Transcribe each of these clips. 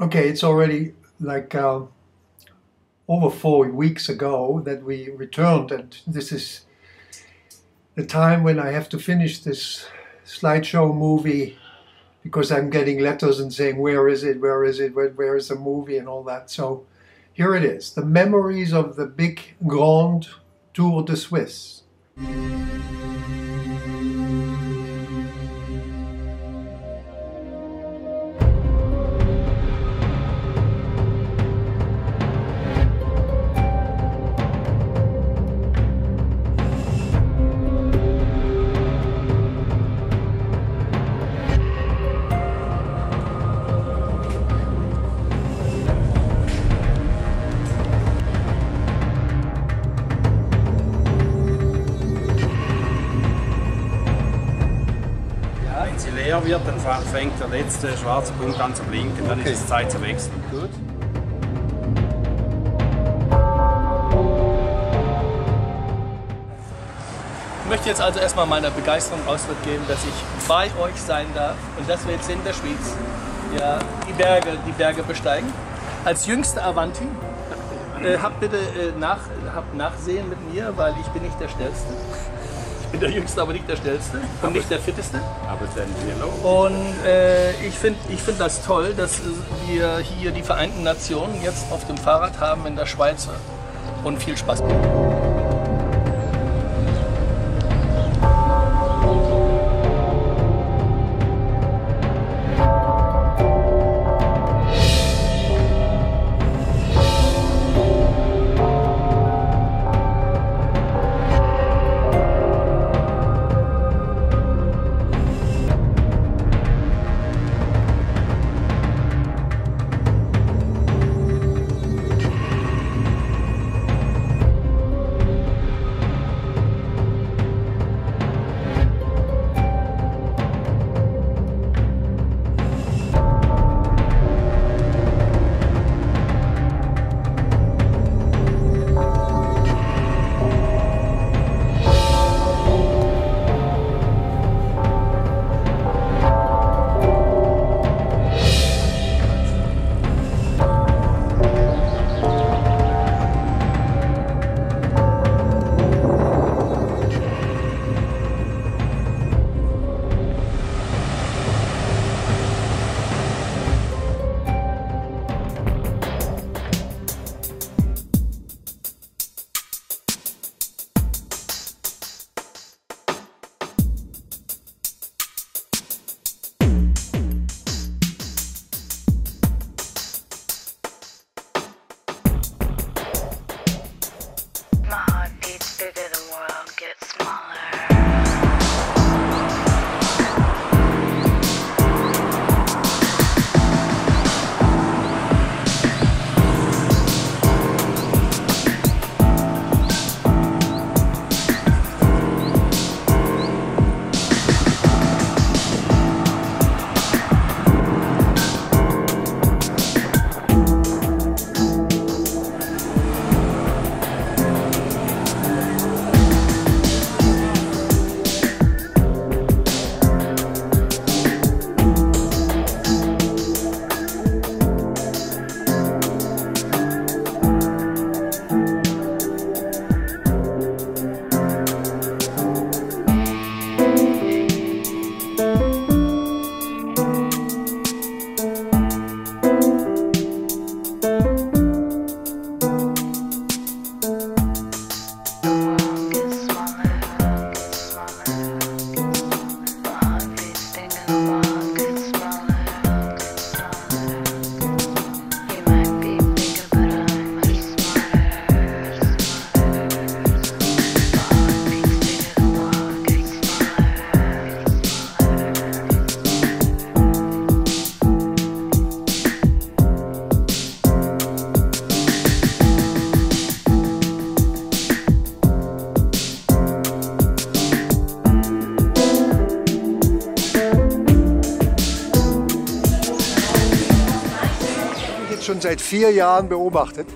Okay, it's already like uh, over four weeks ago that we returned, and this is the time when I have to finish this slideshow movie because I'm getting letters and saying, Where is it? Where is it? Where, where is the movie? and all that. So here it is The Memories of the Big Grand Tour de Suisse. Wird, dann fängt der letzte schwarze Punkt an zu blinken, dann Okay. ist es Zeit zu wechseln. Gut. Ich möchte jetzt also erstmal meiner Begeisterung Ausdruck geben, dass ich bei euch sein darf und dass wir jetzt in der Schweiz ja, die, Berge, die Berge besteigen. Als jüngster Avanti. Äh, habt bitte äh, nach, habt Nachsehen mit mir, weil ich bin nicht der Schnellste. Bin der Jüngste, aber nicht der Schnellste und nicht der Fitteste. Aber wir los. Und äh, ich finde ich find das toll, dass wir hier die Vereinten Nationen jetzt auf dem Fahrrad haben in der Schweiz und viel Spaß. Seit vier Jahren beobachtet.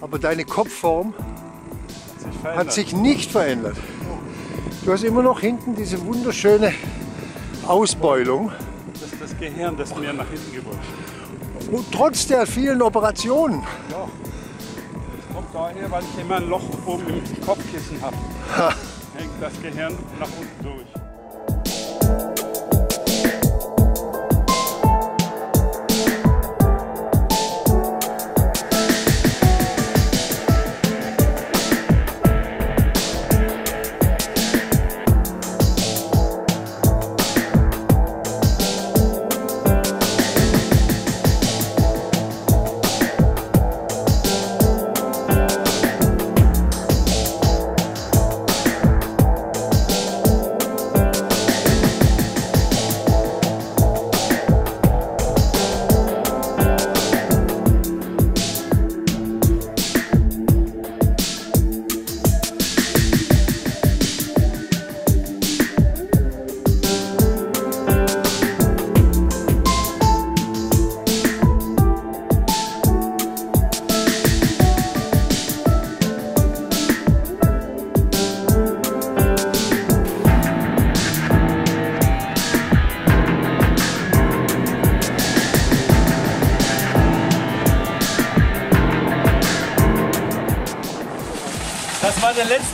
Aber deine Kopfform hat sich nicht verändert. Du hast immer noch hinten diese wunderschöne Ausbeulung. Das ist das Gehirn, das mir nach hinten geworfen Trotz der vielen Operationen. Ja. Das kommt daher, weil ich immer ein Loch oben im Kopfkissen habe. Hängt das Gehirn nach unten durch.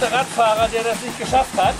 Letzte Radfahrer, der das nicht geschafft hat.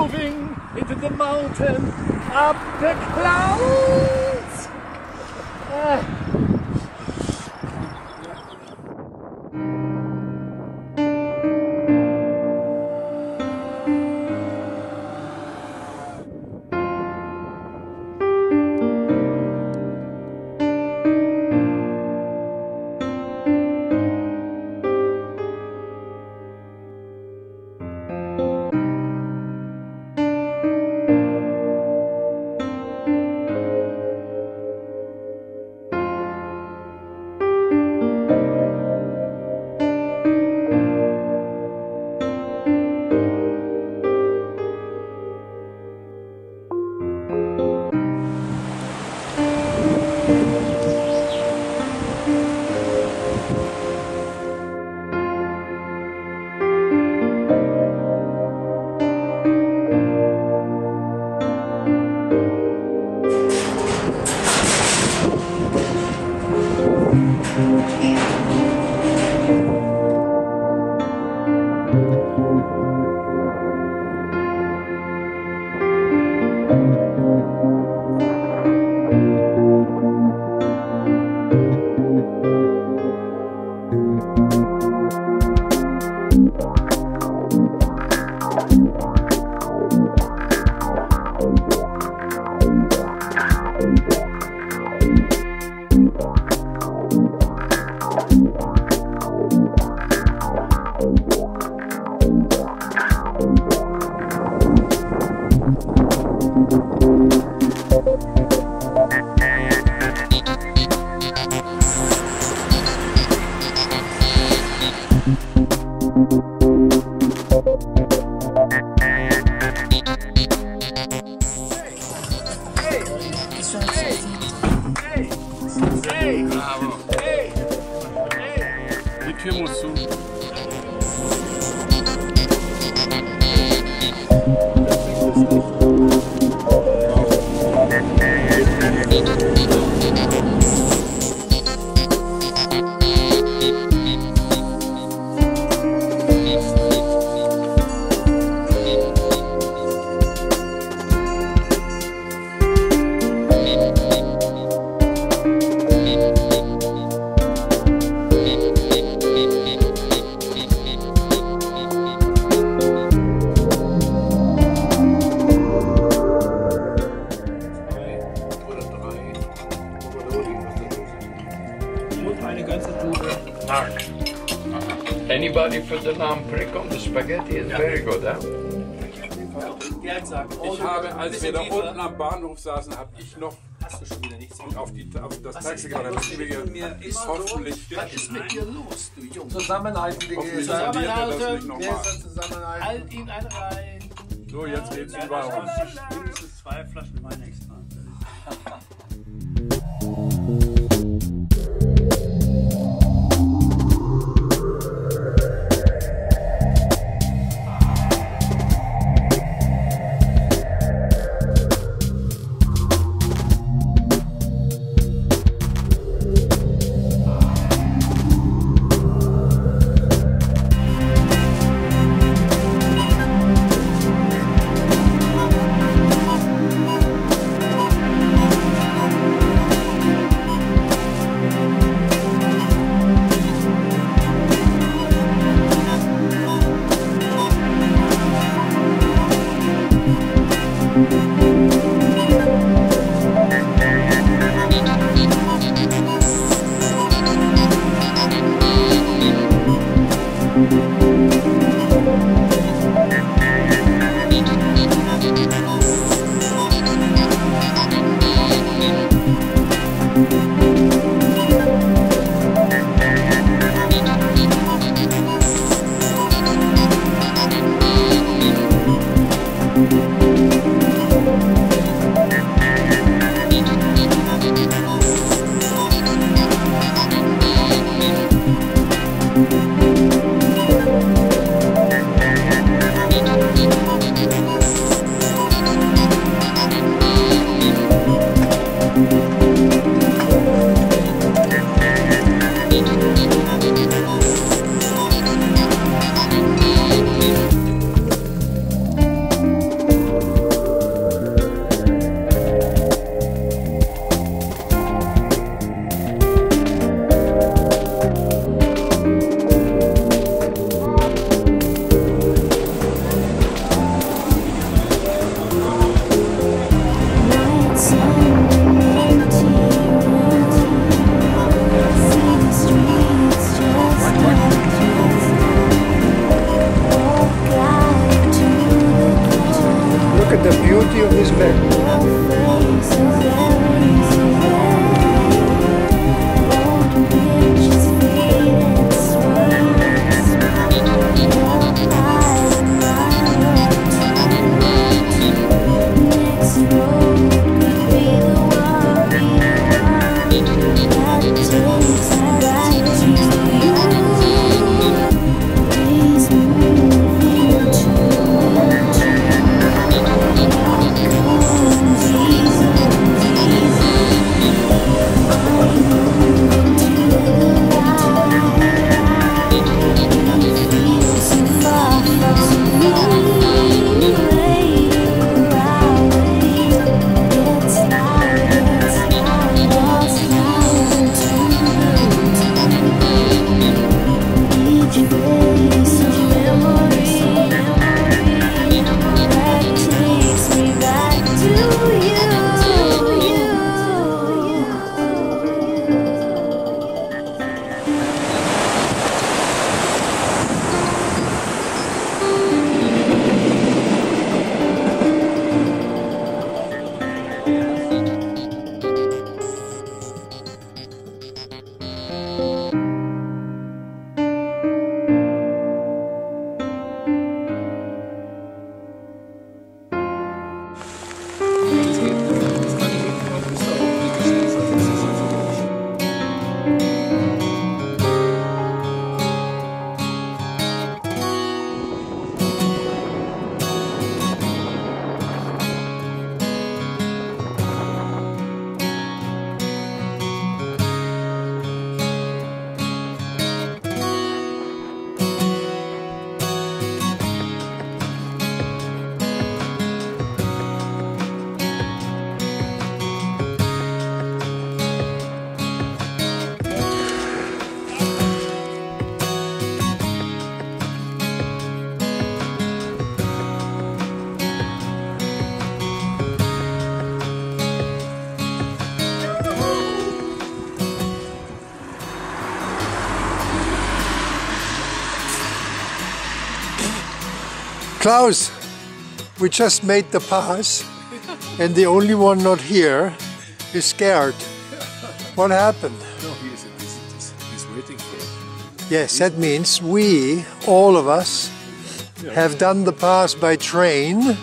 Moving, into the mountain, up the clouds. Die Ich habe, als wir da unten am Bahnhof saßen, habe ich noch hast du schon wieder nichts auf, die, auf das Taxi ist los? Das ewige Mir ist hoffentlich Was ist mit dir los, du Junge? Zusammenhalten, Digga. verliert das nicht Wer nochmal. ist da zusammenhalten? Halt ihn einen rein. So, jetzt geht's überall mindestens zwei Flaschen Wein extra. Look Klaus, we just made the pass, and the only one not here is scared. What happened? No, he's, he's, he's waiting for us. Yes, that means we, all of us, have done the pass by train,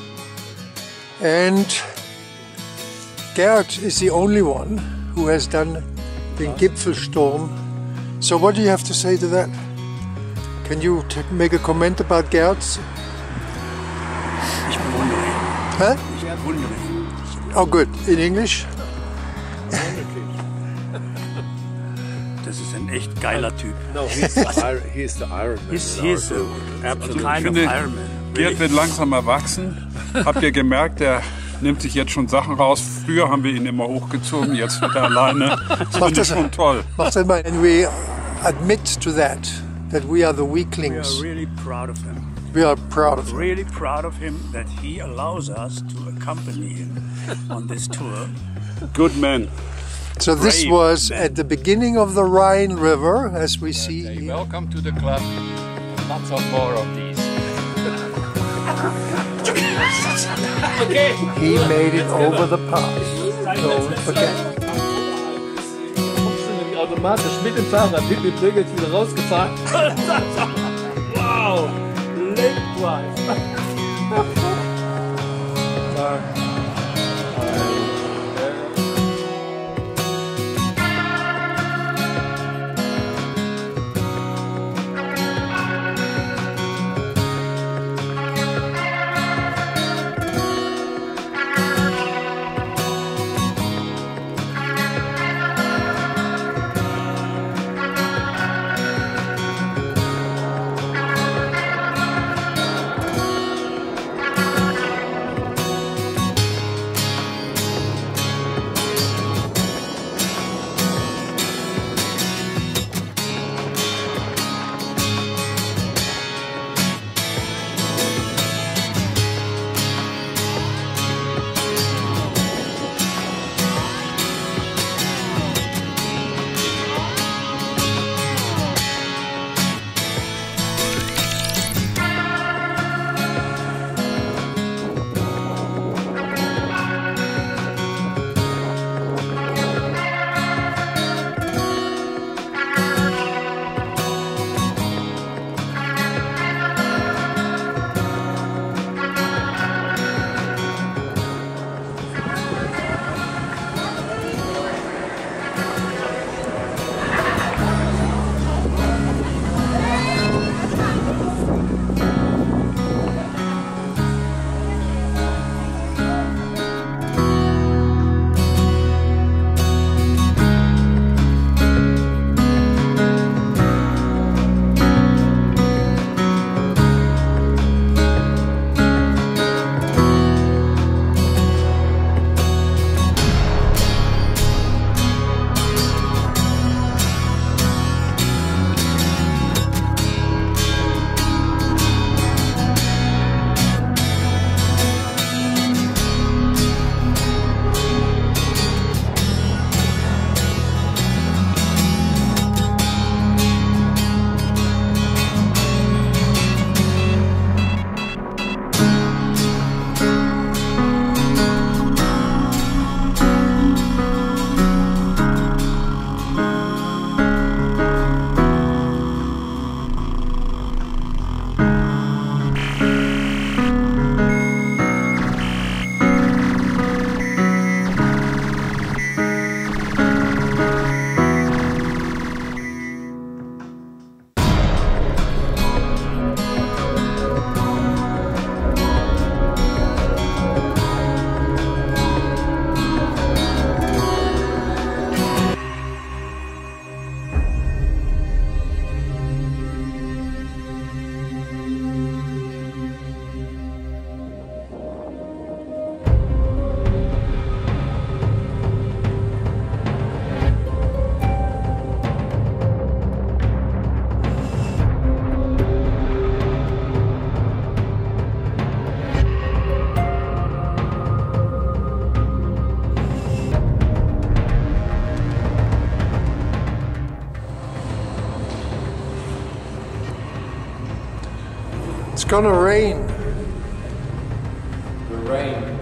and Gerd is the only one who has done the Gipfelsturm. So, what do you have to say to that? Can you make a comment about Gerd's? Huh? Oh, good. In English? Das ist ein echt geiler Typ. No, he's the, Iron, he's the Iron Man. He's, he's group. absolute Ich kind of finde, Iron Man. Gerd wird langsam erwachsen. Habt ihr gemerkt, der nimmt sich jetzt schon Sachen raus. Früher haben wir ihn immer hochgezogen, jetzt wird er alleine. Das ich das- schon toll. Mach das mal. And we admit to that, that we are the We are weaklings. really proud of him. We are proud of it. Really proud of him that he allows us to accompany him on this tour. Good man. So this was man. at the beginning of the Rhine River, as we see. Hey, welcome to the club. Lots of more of these. Okay. He made it over the pass. Don't forget. Kommst du nämlich automatisch mit dem Fahrrad mit dem Brügge wieder rausgefahren. Lake Drive. gonna rain. The rain.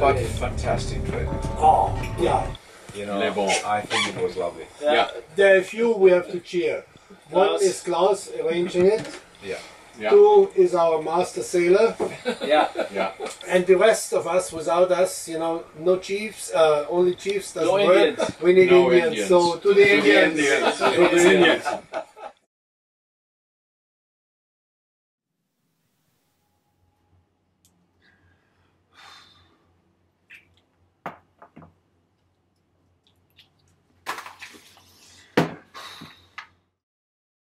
But fantastic trip. Oh, yeah. You know, Le bon. I think it was lovely. Yeah. There are a few we have to cheer. One Klaus. is Klaus arranging it. Yeah. Yeah. Two is our master sailor. Yeah. Yeah. And the rest of us, without us, you know, no chiefs, uh, only chiefs doesn't No work. Indians. We need No Indians. Indians. So to the To the Indians. Indians. To the Indians.